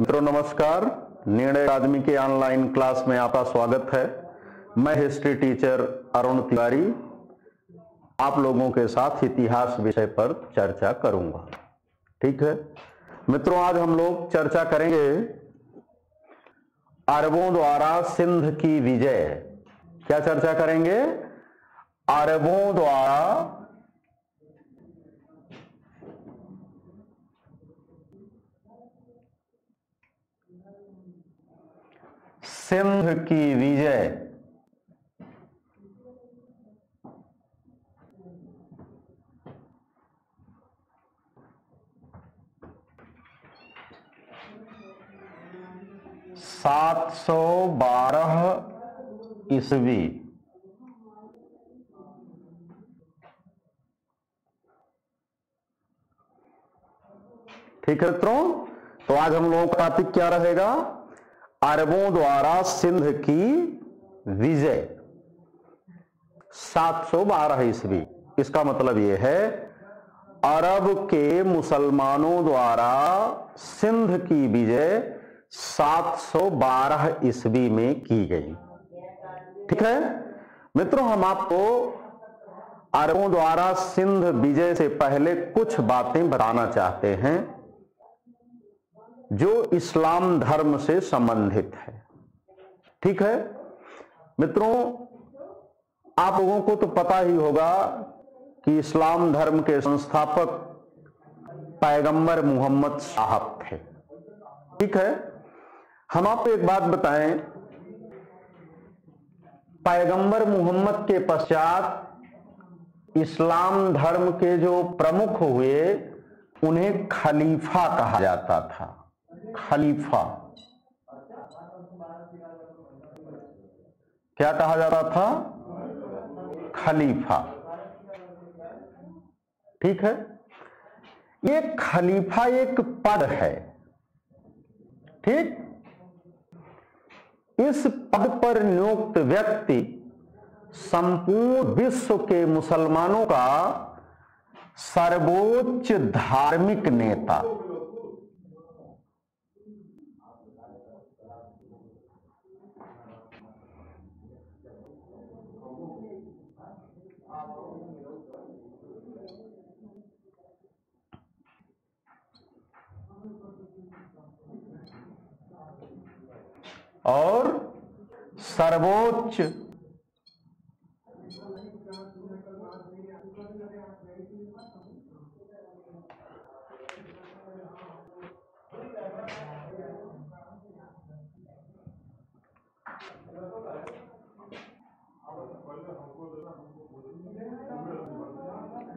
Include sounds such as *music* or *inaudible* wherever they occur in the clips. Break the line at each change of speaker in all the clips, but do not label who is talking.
मित्रों, नमस्कार। निर्णय आदमी के ऑनलाइन क्लास में आपका स्वागत है। मैं हिस्ट्री टीचर अरुण तिवारी आप लोगों के साथ इतिहास विषय पर चर्चा करूँगा। ठीक है? मित्रों, आज हम लोग चर्चा करेंगे अरबों द्वारा सिंध की विजय। क्या चर्चा करेंगे? अरबों द्वारा सिंध की विजय। सात सौ बारह ईस्वी। ठीक है मित्रों तो आज हम लोगों का टॉपिक क्या रहेगा? अरबों द्वारा सिंध की विजय। 712 ईस्वी। इसका मतलब यह है, अरब के मुसलमानों द्वारा सिंध की विजय 712 ईस्वी में की गई। ठीक है? मित्रों, हम आपको अरबों द्वारा सिंध विजय से पहले कुछ बातें बताना चाहते हैं। जो इस्लाम धर्म से संबंधित है। ठीक है? मित्रों, आप लोगों को तो पता ही होगा कि इस्लाम धर्म के संस्थापक पैगंबर मोहम्मद साहब थे। ठीक है? हम आपको एक बात बताएँ। पैगंबर मोहम्मद के पश्चात इस्लाम धर्म के जो प्रमुख हुए, उन्हें खलीफा कहा जाता था। खलीफा। क्या कहा जाता था? खलीफा। ठीक है? ये खलीफा एक पद है। ठीक? इस पद पर नियुक्त व्यक्ति संपूर्ण विश्व के मुसलमानों का सर्वोच्च धार्मिक नेता। और सर्वोच्च।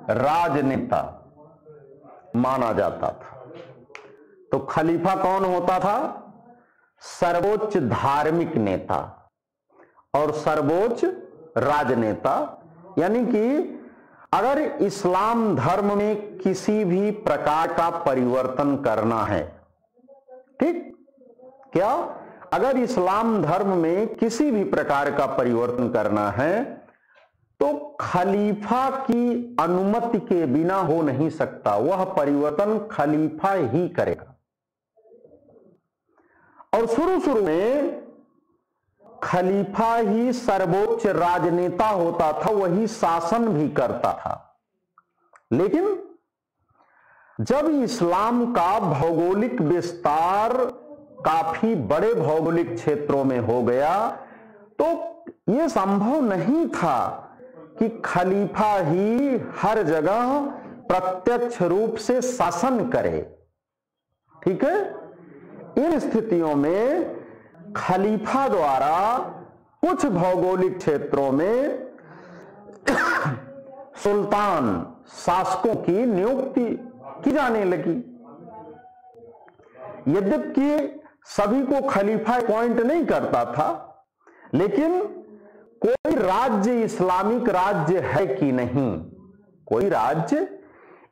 राजनेता माना जाता था। तो खलीफा कौन होता था? सर्वोच्च धार्मिक नेता और सर्वोच्च राजनेता। यानी कि अगर इस्लाम धर्म में किसी भी प्रकार का परिवर्तन करना है, ठीक? क्या? अगर इस्लाम धर्म में किसी भी प्रकार का परिवर्तन करना है तो खलीफा की अनुमति के बिना हो नहीं सकता। वह परिवर्तन खलीफा ही करेगा। शुरू शुरू में खलीफा ही सर्वोच्च राजनेता होता था, वही शासन भी करता था। लेकिन जब इस्लाम का भौगोलिक विस्तार काफ़ी बड़े भौगोलिक क्षेत्रों में हो गया तो यह संभव नहीं था कि खलीफा ही हर जगह प्रत्यक्ष रूप से शासन करे। ठीक है? इन स्थितियों में खलीफा द्वारा कुछ भौगोलिक क्षेत्रों में *coughs* सुल्तान शासकों की नियुक्ति की जाने लगी। यद्यपि सभी को खलीफा अपॉइंट नहीं करता था, लेकिन कोई राज्य इस्लामिक राज्य है कि नहीं? कोई राज्य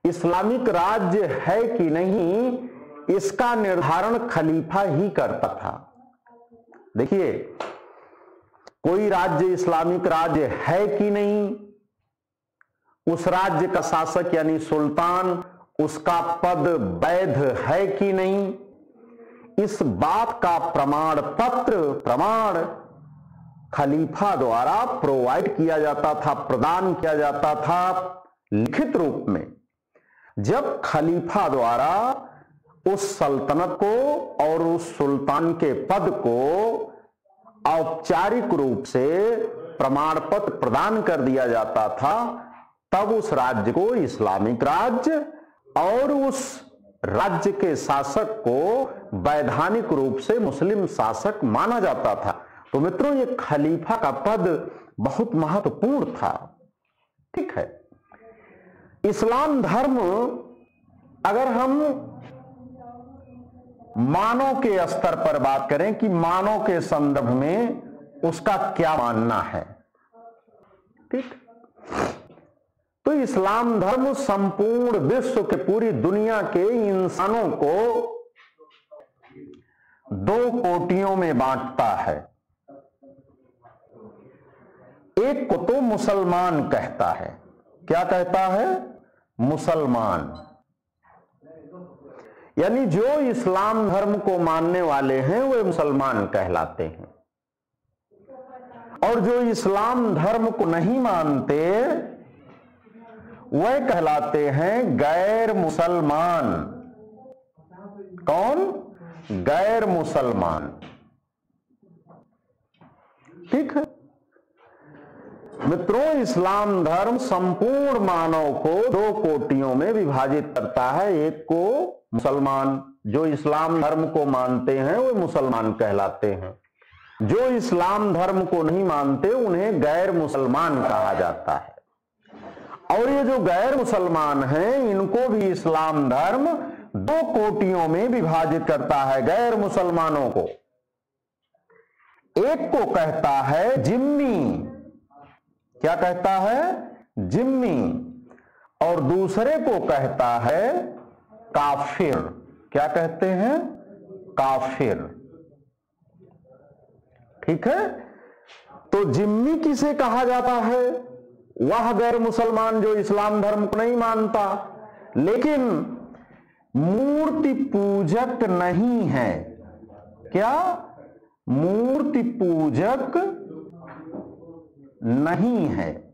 इस्लामिक राज्य है कि नहीं? इसका निर्धारण खलीफा ही करता था। देखिए, कोई राज्य इस्लामिक राज्य है कि नहीं? उस राज्य का शासक यानी सुल्तान, उसका पद वैध है कि नहीं? इस बात का प्रमाण पत्र, प्रमाण खलीफा द्वारा प्रोवाइड किया जाता था, प्रदान किया जाता था लिखित रूप में। जब खलीफा द्वारा उस सल्तनत को और उस सुल्तान के पद को औपचारिक रूप से प्रमाण पत्र प्रदान कर दिया जाता था, तब उस राज्य को इस्लामिक राज्य और उस राज्य के शासक को वैधानिक रूप से मुस्लिम शासक माना जाता था। तो मित्रों, ये खलीफा का पद बहुत महत्वपूर्ण था। ठीक है। इस्लाम धर्म, अगर हम मानव के स्तर पर बात करें कि मानव के संदर्भ में उसका क्या मानना है। ठीक? तो इस्लाम धर्म संपूर्ण विश्व के पूरी दुनिया के इंसानों को दो कोटियों में बांटता है। एक को तो मुसलमान कहता है। क्या कहता है? मुसलमान। यानी जो इस्लाम धर्म को मानने वाले हैं, वे मुसलमान कहलाते हैं। और जो इस्लाम धर्म को नहीं मानते, वह कहलाते हैं गैर मुसलमान। कौन? गैर मुसलमान। ठीक है? मित्रों, इस्लाम धर्म संपूर्ण मानव को दो कोटियों में विभाजित करता है। एक को मुसलमान जो इस्लाम धर्म को मानते हैं, वे मुसलमान कहलाते हैं। जो इस्लाम धर्म को नहीं मानते, उन्हें गैर मुसलमान कहा जाता है। और ये जो गैर मुसलमान हैं, इनको भी इस्लाम धर्म दो कोटियों में विभाजित करता है, गैर मुसलमानों को। एक को कहता है जिम्मी। क्या कहता है? जिम्मी। और दूसरे को कहता है काफिर। क्या कहते हैं? काफिर। ठीक है? तो जिम्मी किसे कहा जाता है? वह गैर मुसलमान जो इस्लाम धर्म को नहीं मानता, लेकिन मूर्ति पूजक नहीं है। क्या? मूर्ति पूजक नहीं है।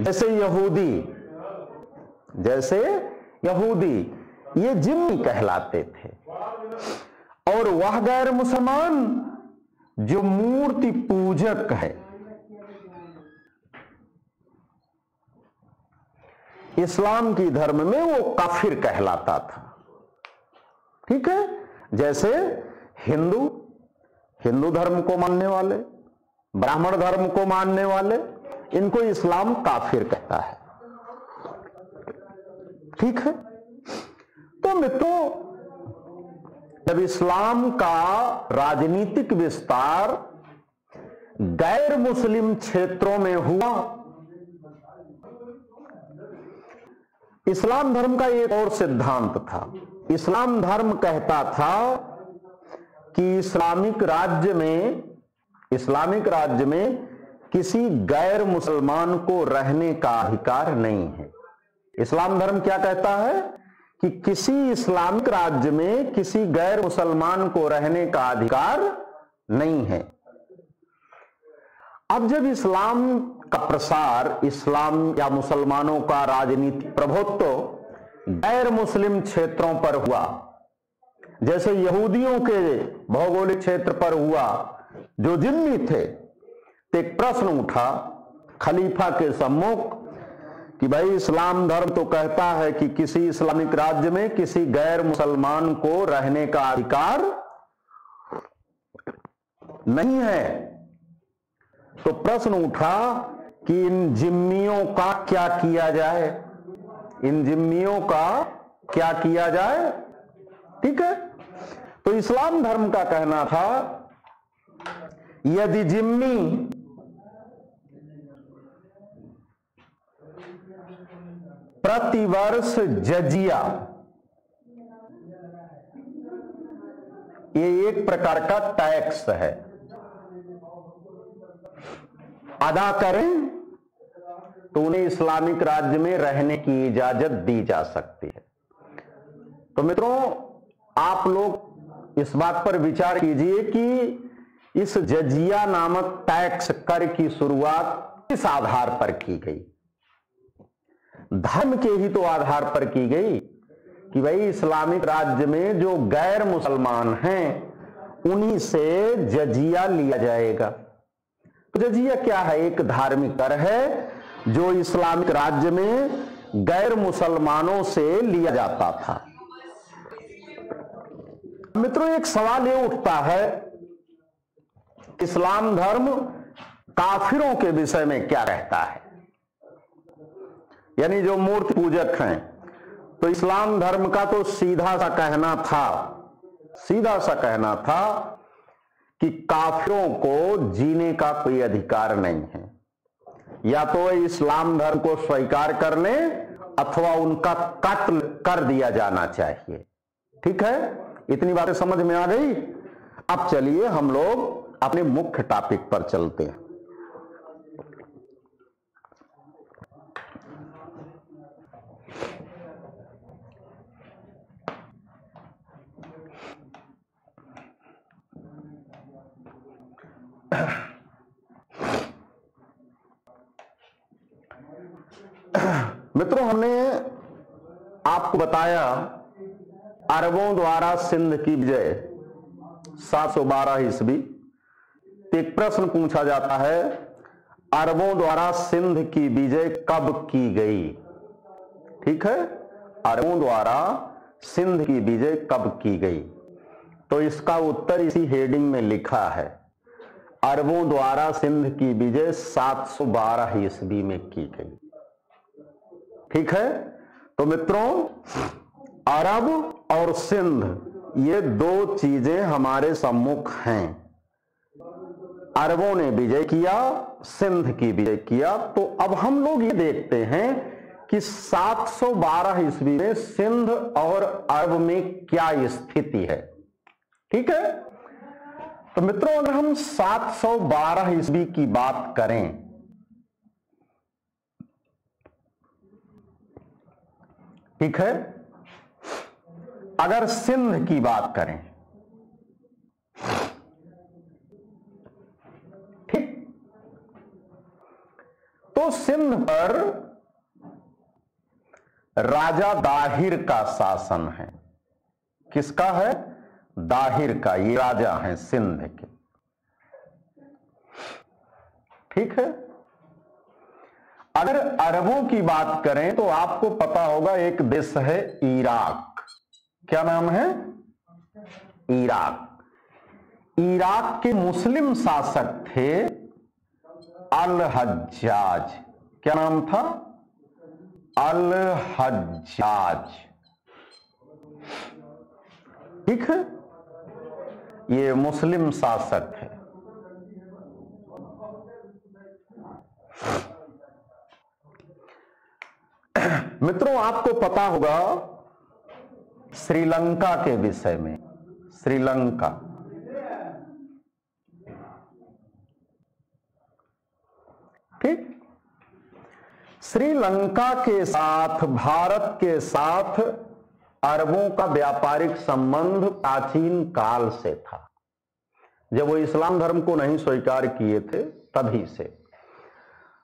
जैसे यहूदी जैसे यहूदी ये जिम्मी कहलाते थे। और वह गैर मुसलमान जो मूर्ति पूजक है। इस्लाम की धर्म में वो काफिर कहलाता था। ठीक है? जैसे हिंदू हिंदू धर्म को मानने वाले, ब्राह्मण धर्म को मानने वाले, इनको इस्लाम काफिर कहता है। ठीक है? तो मित्रों, जब इस्लाम का राजनीतिक विस्तार गैर मुस्लिम क्षेत्रों में हुआ, इस्लाम धर्म का एक और सिद्धांत था। इस्लाम धर्म कहता था कि इस्लामिक राज्य में, इस्लामिक राज्य में किसी गैर मुसलमान को रहने का अधिकार नहीं है। इस्लाम धर्म क्या कहता है? कि किसी इस्लामिक राज्य में किसी गैर मुसलमान को रहने का अधिकार नहीं है। अब जब इस्लाम का प्रसार, इस्लाम या मुसलमानों का राजनीतिक प्रभुत्व गैर मुस्लिम क्षेत्रों पर हुआ, जैसे यहूदियों के भौगोलिक क्षेत्र पर हुआ, जो जिम्मी थे तो एक प्रश्न उठा, खलीफा के सम्मुख कि भाई इस्लाम धर्म तो कहता है कि किसी इस्लामिक राज्य में किसी गैर मुसलमान को रहने का अधिकार नहीं है। तो प्रश्न उठा कि इन जिम्मियों का क्या किया जाए? इन जिम्मियों का क्या किया जाए? ठीक है। तो इस्लाम धर्म का कहना था, यदि जिम्मी प्रतिवर्ष जजिया। ये एक प्रकार का टैक्स है। अदा करें तो उन्हें इस्लामिक राज्य में रहने की इजाज़त दी जा सकती है। तो मित्रों, आप लोग इस बात पर विचार कीजिए कि इस जजिया नामक टैक्स कर की शुरुआत किस आधार पर की गई? धर्म के ही तो आधार पर की गई कि भाई इस्लामिक राज्य में जो गैर मुसलमान हैं, उन्हीं से जजिया लिया जाएगा। तो जजिया क्या है? एक धार्मिक कर है जो इस्लामिक राज्य में गैर मुसलमानों से लिया जाता था। मित्रों, एक सवाल ये उठता है, इस्लाम धर्म काफिरों के विषय में क्या रहता है? यानी जो मूर्ति पूजक हैं तो इस्लाम धर्म का तो सीधा सा कहना था, सीधा सा कहना था कि काफिरों को जीने का कोई अधिकार नहीं है। या तो इस्लाम धर्म को स्वीकार कर ले, अथवा उनका कत्ल कर दिया जाना चाहिए। ठीक है? इतनी बातें समझ में आ गई? अब चलिए हम लोग अपने मुख्य टॉपिक पर चलते हैं। *clears throat* मित्रों, हमने आपको बताया अरबों द्वारा सिंध की विजय 712 ईस्वी। एक प्रश्न पूछा जाता है, अरबों द्वारा सिंध की विजय कब की गई? ठीक है? अरबों द्वारा सिंध की विजय कब की गई? तो इसका उत्तर इसी हेडिंग में लिखा है। अरबों द्वारा सिंध की विजय 712 ईस्वी में की गई। ठीक है? तो मित्रों, अरब और सिंध, ये दो चीज़ें हमारे सम्मुख हैं। अरबों ने विजय किया, सिंध की विजय किया। तो अब हम लोग ये देखते हैं कि 712 ईस्वी में सिंध और अरब में क्या स्थिति है। ठीक है? तो मित्रों, अगर हम 712 सौ ईस्वी की बात करें, ठीक है? अगर सिंध की बात करें, ठीक? तो सिंध पर राजा दाहिर का शासन है। किसका है? दाहिर का ये राजा है सिंध के। ठीक है? अगर अरबों की बात करें तो आपको पता होगा एक देश है इराक। क्या नाम है? इराक। इराक के मुस्लिम शासक थे अल हज्जाज क्या नाम था? अल हज्जाज ठीक है? ये मुस्लिम शासक है। मित्रों, आपको पता होगा श्रीलंका के विषय में। श्रीलंका। ठीक? श्रीलंका के साथ, भारत के साथ अरबों का व्यापारिक संबंध प्राचीन काल से था। जब वो इस्लाम धर्म को नहीं स्वीकार किए थे, तभी से।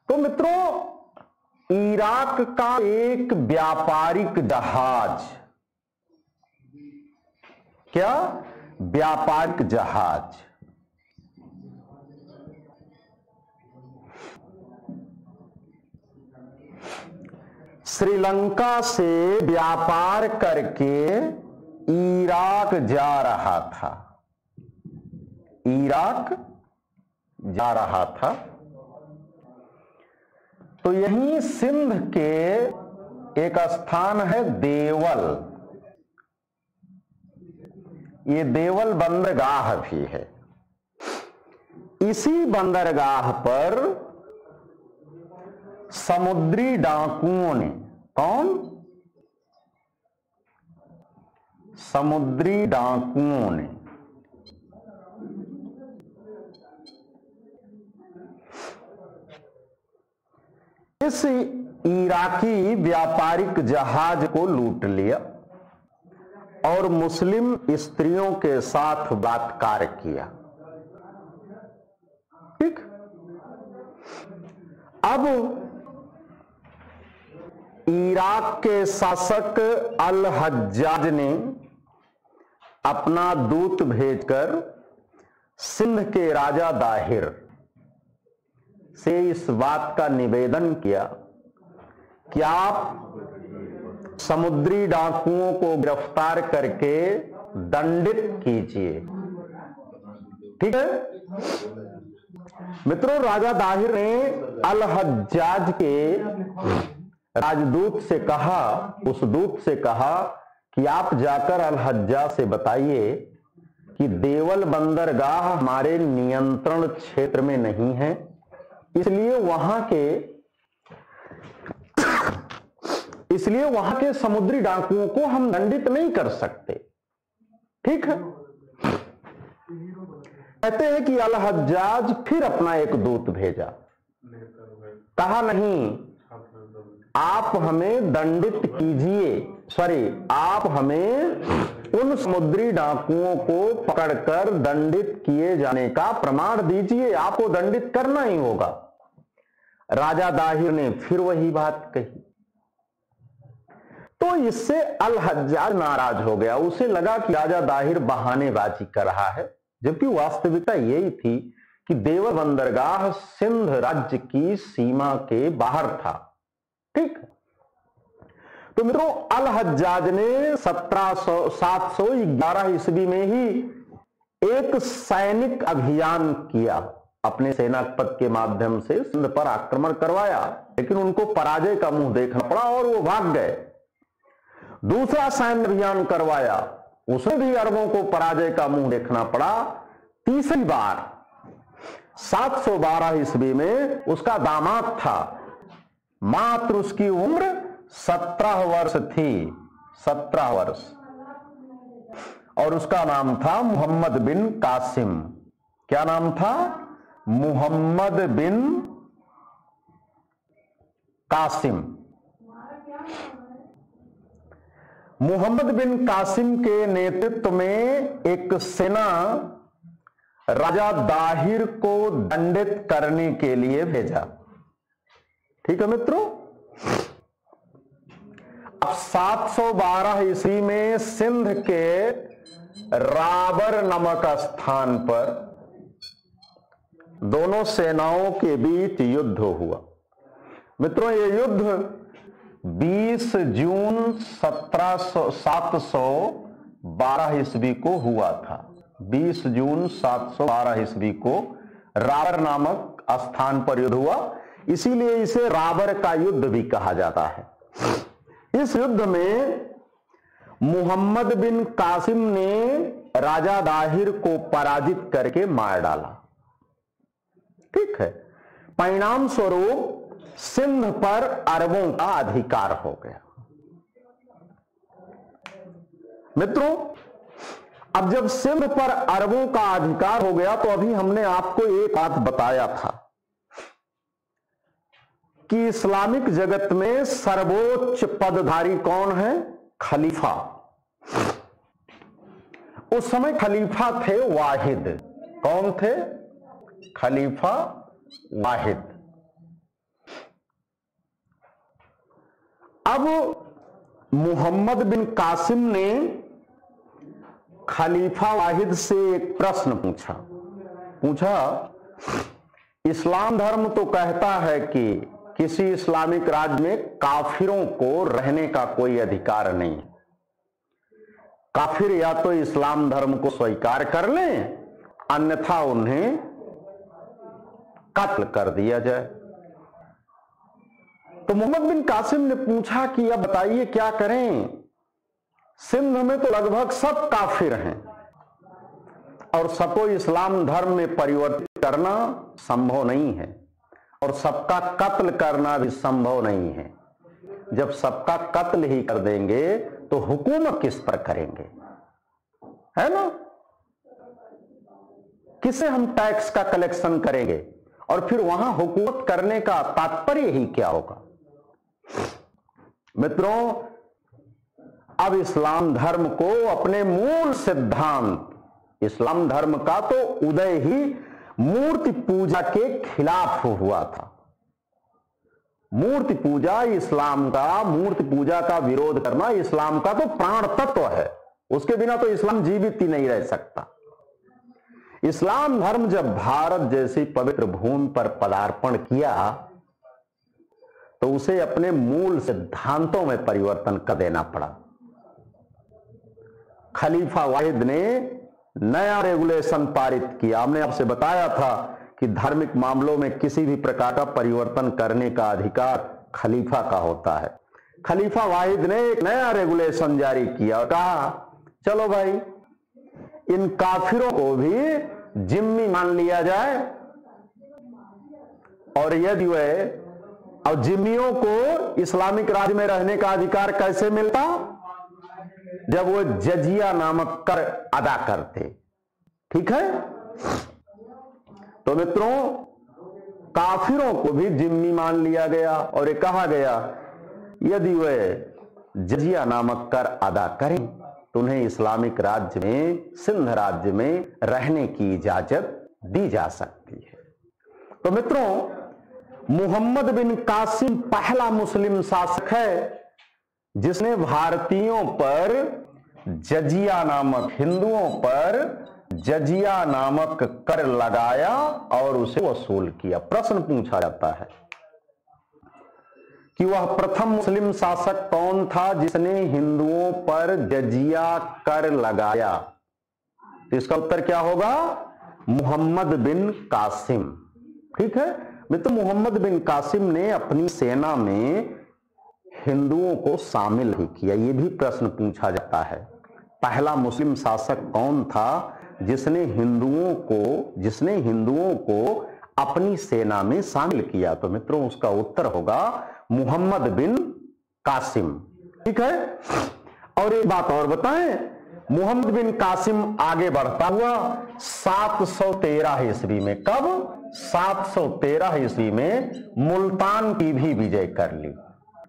तो मित्रों, इराक का एक व्यापारिक जहाज़, क्या? व्यापारिक जहाज़। श्रीलंका से व्यापार करके इराक जा रहा था। इराक जा रहा था। तो यही सिंध के एक स्थान है देवल। ये देवल बंदरगाह भी है। इसी बंदरगाह पर समुद्री डाकुओं ने, कौन? समुद्री डाकुओं ने। इस इराकी व्यापारिक जहाज़ को लूट लिया और मुस्लिम स्त्रियों के साथ बलात्कार किया। ठीक? अब इराक के शासक अल हज्जाज ने अपना दूत भेजकर सिंध के राजा दाहिर से इस बात का निवेदन किया, कि आप समुद्री डाकुओं को गिरफ़्तार करके दंडित कीजिए। ठीक है? मित्रों, राजा दाहिर ने अल हज्जाज के राजदूत से कहा, उस दूत से कहा कि आप जाकर अलहज्जा से बताइए कि देवल बंदरगाह हमारे नियंत्रण क्षेत्र में नहीं है। इसलिए वहाँ के, इसलिए वहाँ के समुद्री डाकुओं को हम दंडित नहीं कर सकते। ठीक है? कहते हैं कि अल हज्जाज फिर अपना एक दूत भेजा। कहा नहीं आप हमें दंडित कीजिए। सॉरी आप हमें उन समुद्री डाकुओं को पकड़कर दंडित किए जाने का प्रमाण दीजिए। आपको दंडित करना ही होगा। राजा दाहिर ने फिर वही बात कही। तो इससे अल नाराज़ हो गया। उसे लगा कि राजा दाहिर बहानेबाजी कर रहा है। जबकि वास्तविकता यही थी कि देवर बंदरगाह सिंध राज्य की सीमा के बाहर था। ठीक। तो मित्रों अल हज्जाज ने सत्रह सौ, सात सौ ग्यारह ईस्वी में ही एक सैनिक अभियान किया। अपने सेनापत के माध्यम से सिंध पर आक्रमण करवाया, लेकिन उनको पराजय का मुँह देखना पड़ा और वो भाग गए। दूसरा सैन्य अभियान करवाया, उसमें भी अरबों को पराजय का मुँह देखना पड़ा। तीसरी बार 712 ईस्वी में उसका दामाद था। मात्र उसकी उम्र 17 वर्ष थी 17 वर्ष। और उसका नाम था मोहम्मद बिन कासिम। क्या नाम था? मोहम्मद बिन कासिम। मोहम्मद बिन कासिम के नेतृत्व में एक सेना राजा दाहिर को दंडित करने के लिए भेजा। ठीक है मित्रों? अब 712 ईस्वी में सिंध के राबर नामक स्थान पर दोनों सेनाओं के बीच युद्ध हुआ। मित्रों, ये युद्ध 20 जून सत्रह सौ, सात सौ बारह ईस्वी को हुआ था। 20 जून 712 ईस्वी को राबर नामक स्थान पर युद्ध हुआ। इसीलिए इसे रावर का युद्ध भी कहा जाता है। इस युद्ध में मोहम्मद बिन कासिम ने राजा दाहिर को पराजित करके मार डाला। ठीक है। परिणाम स्वरूप सिंध पर अरबों का अधिकार हो गया। मित्रों, अब जब सिंध पर अरबों का अधिकार हो गया तो अभी हमने आपको एक बात बताया था। कि इस्लामिक जगत में सर्वोच्च पदधारी कौन है? खलीफा। उस समय खलीफा थे वाहिद। कौन थे? खलीफा वाहिद। अब मोहम्मद बिन कासिम ने खलीफा वाहिद से एक प्रश्न पूछा। पूछा, इस्लाम धर्म तो कहता है कि किसी इस्लामिक राज्य में काफिरों को रहने का कोई अधिकार नहीं। काफिर या तो इस्लाम धर्म को स्वीकार कर लें, अन्यथा उन्हें कत्ल कर दिया जाए। तो मोहम्मद बिन कासिम ने पूछा कि, अब बताइए क्या करें? सिंध में तो लगभग सब काफिर हैं और सबको इस्लाम धर्म में परिवर्तित करना संभव नहीं है। और सबका कत्ल करना भी संभव नहीं है। जब सबका कत्ल ही कर देंगे तो हुकूमत किस पर करेंगे? है ना? किसे हम टैक्स का कलेक्शन करेंगे? और फिर वहाँ हुकूमत करने का तात्पर्य ही क्या होगा? मित्रों, अब इस्लाम धर्म को अपने मूल सिद्धांत, इस्लाम धर्म का तो उदय ही मूर्ति पूजा के खिलाफ हुआ था। मूर्ति पूजा, इस्लाम का, मूर्ति पूजा का विरोध करना इस्लाम का तो प्राण तत्व है। उसके बिना तो इस्लाम जीवित ही नहीं रह सकता। इस्लाम धर्म जब भारत जैसी पवित्र भूमि पर पदार्पण किया तो उसे अपने मूल सिद्धांतों में परिवर्तन कर देना पड़ा। खलीफा वाहिद ने नया रेगुलेशन पारित किया। हमने आपसे बताया था कि धार्मिक मामलों में किसी भी प्रकार का परिवर्तन करने का अधिकार खलीफा का होता है। खलीफा वाहिद ने एक नया रेगुलेशन जारी किया और कहा, चलो भाई, इन काफिरों को भी जिम्मी मान लिया जाए। और यदि वह, और जिम्मियों को इस्लामिक राज्य में रहने का अधिकार कैसे मिलता? जब वो जजिया नामक कर अदा करते। ठीक है? तो मित्रों, काफिरों को भी जिम्मी मान लिया गया और ये कहा गया, यदि वे जजिया नामक कर अदा करें तो उन्हें इस्लामिक राज्य में, सिंध राज्य में रहने की इजाज़त दी जा सकती है। तो मित्रों, मोहम्मद बिन कासिम पहला मुस्लिम शासक है जिसने भारतीयों पर जजिया नामक हिंदुओं पर जजिया नामक कर लगाया और उसे वसूल किया। प्रश्न पूछा जाता है कि वह प्रथम मुस्लिम शासक कौन था जिसने हिंदुओं पर जजिया कर लगाया? तो इसका उत्तर क्या होगा? मोहम्मद बिन कासिम। ठीक है? मित्र, मोहम्मद बिन कासिम ने अपनी सेना में हिंदुओं को शामिल ही किया यह भी प्रश्न पूछा जाता है। पहला मुस्लिम शासक कौन था जिसने हिंदुओं को, जिसने हिंदुओं को अपनी सेना में शामिल किया? तो मित्रों, उसका उत्तर होगा मोहम्मद बिन कासिम। ठीक है? और एक बात और बताएँ, मोहम्मद बिन कासिम आगे बढ़ता हुआ 713 ईस्वी में कब? 713 ईस्वी में मुल्तान की भी विजय कर ली।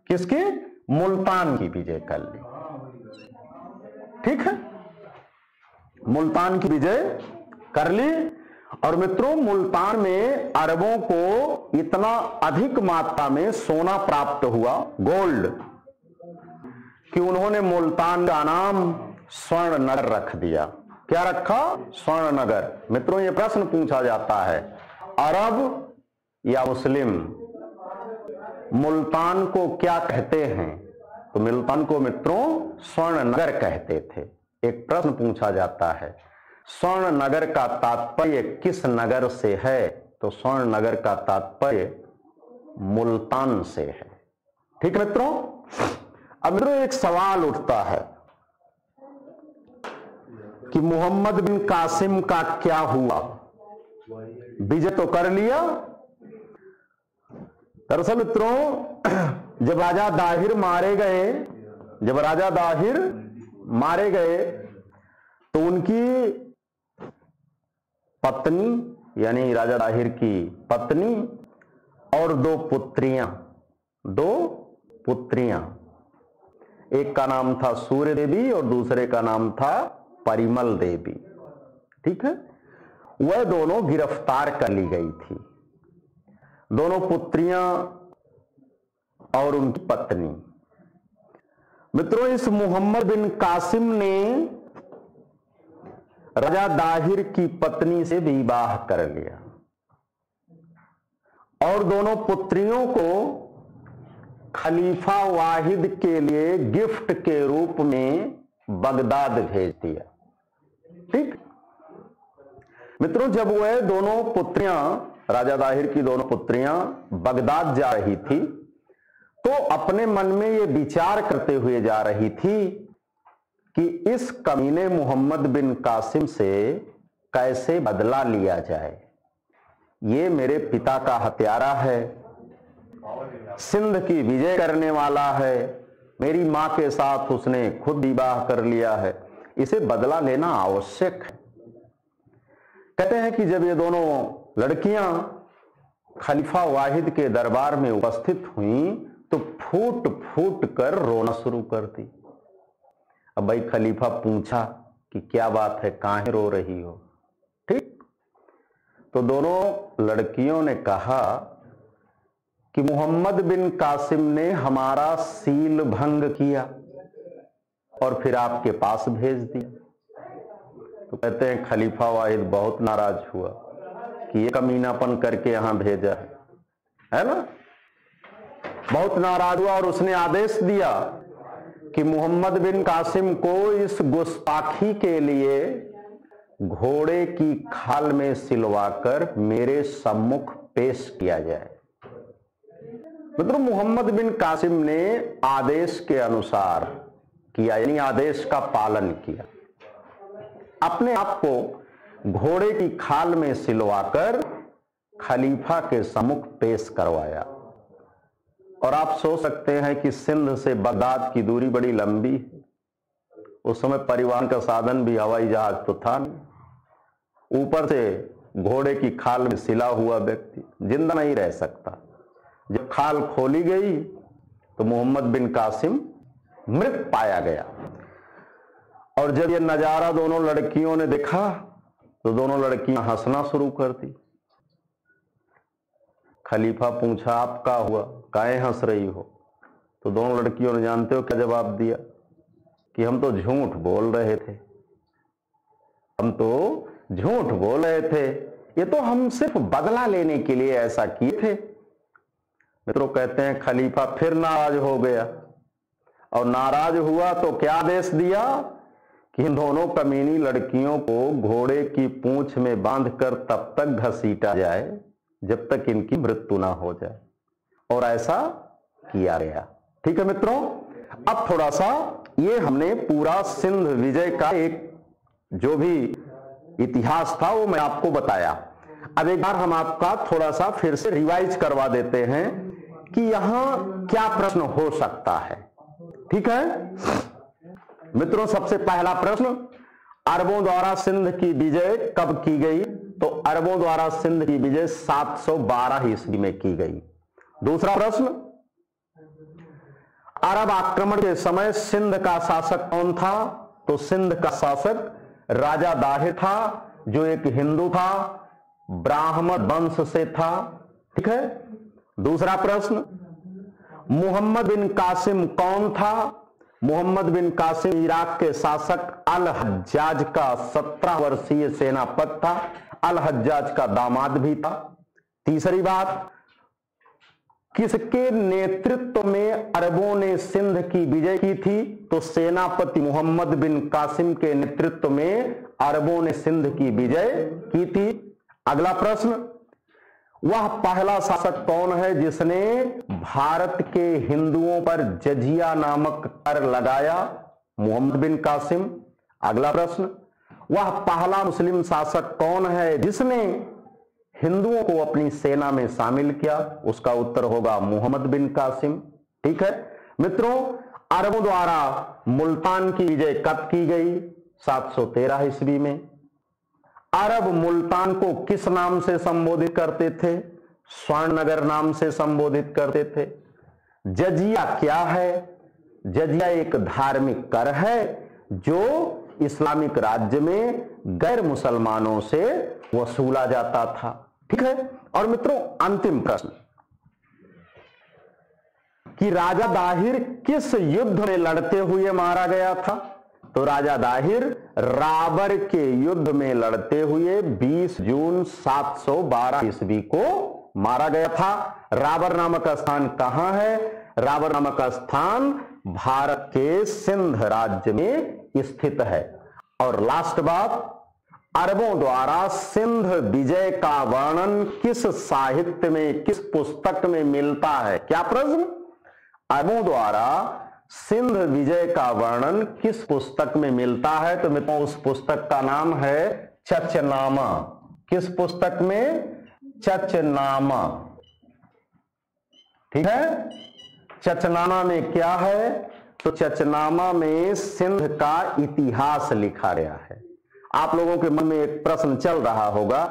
किसकी? मुल्तान की विजय कर ली ठीक है? मुल्तान की विजय कर ली। और मित्रों, मुल्तान में अरबों को इतना अधिक मात्रा में सोना प्राप्त हुआ, गोल्ड, कि उन्होंने मुल्तान का नाम स्वर्ण नगर रख दिया। क्या रखा? स्वर्ण नगर मित्रों, ये प्रश्न पूछा जाता है, अरब या मुस्लिम? मुल्तान को क्या कहते हैं? तो मुल्तान को मित्रों स्वर्ण नगर कहते थे। एक प्रश्न पूछा जाता है स्वर्ण नगर का तात्पर्य किस नगर से है? तो स्वर्ण नगर का तात्पर्य मुल्तान से है। ठीक मित्रों? अब मित्रों एक सवाल उठता है कि मोहम्मद बिन कासिम का क्या हुआ? विजय तो कर लिया दरअसल मित्रों, जब राजा दाहिर मारे गए, जब राजा दाहिर मारे गए तो उनकी पत्नी, यानी राजा दाहिर की पत्नी और दो पुत्रियाँ दो पुत्रियाँ। एक का नाम था सूर्य देवी और दूसरे का नाम था परिमल देवी। ठीक है? वह दोनों गिरफ़्तार कर ली गई थी। दोनों पुत्रियाँ और उनकी पत्नी। मित्रों, इस मोहम्मद बिन कासिम ने राजा दाहिर की पत्नी से विवाह कर लिया। और दोनों पुत्रियों को खलीफा वाहिद के लिए गिफ्ट के रूप में बगदाद भेज दिया। ठीक? मित्रों, जब वह दोनों पुत्रियाँ राजा दाहिर की दोनों पुत्रियाँ बगदाद जा रही थी तो अपने मन में ये विचार करते हुए जा रही थी कि इस कमीने मोहम्मद बिन कासिम से कैसे बदला लिया जाए। ये मेरे पिता का हत्यारा है, सिंध की विजय करने वाला है, मेरी माँ के साथ उसने खुद विवाह कर लिया है, इसे बदला लेना आवश्यक है। कहते हैं कि जब ये दोनों लड़कियाँ खलीफा वाहिद के दरबार में उपस्थित हुई तो फूट फूट कर रोना शुरू कर दी। अब भाई खलीफा पूछा कि क्या बात है, काहे रो रही हो? ठीक? तो दोनों लड़कियों ने कहा कि मोहम्मद बिन कासिम ने हमारा सील भंग किया और फिर आपके पास भेज दिया। तो कहते हैं, खलीफा वाहिद बहुत नाराज़ हुआ। कि ये कमीनापन करके यहाँ भेजा है। है ना? बहुत नाराज़ हुआ और उसने आदेश दिया कि मोहम्मद बिन कासिम को इस गुस्ताखी के लिए घोड़े की खाल में सिलवाकर मेरे सम्मुख पेश किया जाए। मतलब मोहम्मद बिन कासिम ने आदेश के अनुसार किया, यानी आदेश का पालन किया। अपने आप को घोड़े की खाल में सिलवाकर खलीफा के सम्मुख पेश करवाया। और आप सोच सकते हैं कि सिंध से बगदाद की दूरी बड़ी लंबी है। उस समय परिवहन का साधन भी हवाई जहाज़ तो था नहीं। ऊपर से घोड़े की खाल में सिला हुआ व्यक्ति ज़िंदा नहीं रह सकता। जब खाल खोली गई तो मोहम्मद बिन कासिम मृत पाया गया। और जब यह नज़ारा दोनों लड़कियों ने देखा तो दोनों लड़कियाँ हंसना शुरू कर दी। खलीफा पूछा, आप का हुआ? काहे हंस रही हो? तो दोनों लड़कियों ने, जानते हो क्या जवाब दिया? कि हम तो झूठ बोल रहे थे। हम तो झूठ बोल रहे थे। ये तो हम सिर्फ़ बदला लेने के लिए ऐसा किए थे। मित्रों कहते हैं, खलीफा फिर नाराज़ हो गया। और नाराज़ हुआ तो क्या आदेश दिया? इन दोनों कमीनी लड़कियों को घोड़े की पूंछ में बांधकर तब तक घसीटा जाए, जब तक इनकी मृत्यु ना हो जाए। और ऐसा किया गया। ठीक है मित्रों? अब थोड़ा सा ये हमने पूरा सिंध विजय का एक जो भी इतिहास था, वो मैं आपको बताया। अब एक बार हम आपका थोड़ा सा फिर से रिवाइज करवा देते हैं कि यहाँ क्या प्रश्न हो सकता है। ठीक है? मित्रों, सबसे पहला प्रश्न, अरबों द्वारा सिंध की विजय कब की गई? तो अरबों द्वारा सिंध की विजय 712 ईस्वी में की गई। दूसरा प्रश्न, अरब आक्रमण के समय सिंध का शासक कौन था? तो सिंध का शासक राजा दाहिर था, जो एक हिंदू था, ब्राह्मण वंश से था। ठीक है? दूसरा प्रश्न, मोहम्मद बिन कासिम कौन था? मोहम्मद बिन कासिम इराक के शासक अल हज्जाज का सत्रह वर्षीय सेनापति था। अल हज्जाज का दामाद भी था। तीसरी बात, किसके नेतृत्व में अरबों ने सिंध की विजय की थी? तो सेनापति मोहम्मद बिन कासिम के नेतृत्व में अरबों ने सिंध की विजय की थी। अगला प्रश्न वह पहला शासक कौन है जिसने भारत के हिंदुओं पर जजिया नामक कर लगाया? मोहम्मद बिन कासिम। अगला प्रश्न। वह पहला मुस्लिम शासक कौन है जिसने हिंदुओं को अपनी सेना में शामिल किया? उसका उत्तर होगा मोहम्मद बिन कासिम। ठीक है? मित्रों, अरबों द्वारा मुल्तान की विजय कब की गई? 713 सौ ईस्वी में। अरब मुल्तान को किस नाम से संबोधित करते थे? स्वर्णनगर नाम से संबोधित करते थे। जजिया क्या है? जजिया एक धार्मिक कर है, जो इस्लामिक राज्य में गैर मुसलमानों से वसूला जाता था। ठीक है? और मित्रों, अंतिम प्रश्न। कि राजा दाहिर किस युद्ध में लड़ते हुए मारा गया था? तो राजा दाहिर राबर के युद्ध में लड़ते हुए 20 जून 712 ईस्वी को मारा गया था। राबर नामक स्थान कहाँ है? राबर नामक स्थान भारत के सिंध राज्य में स्थित है। और लास्ट बात, अरबों द्वारा सिंध विजय का वर्णन किस साहित्य में, किस पुस्तक में मिलता है? क्या प्रश्न? अरबों द्वारा सिंध विजय का वर्णन किस पुस्तक में मिलता है? तो मित्रों, उस पुस्तक का नाम है चचनामा। किस पुस्तक में? चचनामा। ठीक है? चचनामा में क्या है? तो चचनामा में सिंध का इतिहास लिखा गया है। आप लोगों के मन में एक प्रश्न चल रहा होगा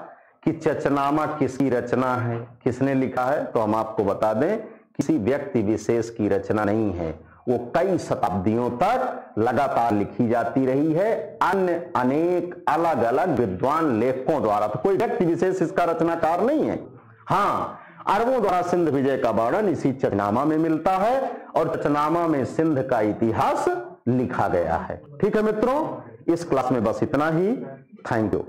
कि चचनामा किसकी रचना है? किसने लिखा है? तो हम आपको बता दें, किसी व्यक्ति विशेष की रचना नहीं है। वो कई शताब्दियों तक लगातार लिखी जाती रही है। अन्य अनेक अलग अलग विद्वान लेखकों द्वारा तो कोई व्यक्ति विशेष इसका रचनाकार नहीं है। हाँ अरबों द्वारा सिंध विजय का वर्णन इसी चचनामा में मिलता है और चचनामा में सिंध का इतिहास लिखा गया है। ठीक है मित्रों, इस क्लास में बस इतना ही। Thank you.